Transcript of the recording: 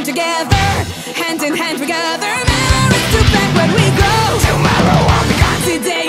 learn together Hand in hand we gather. Memories to back when we grow. Tomorrow I'll be gone. Today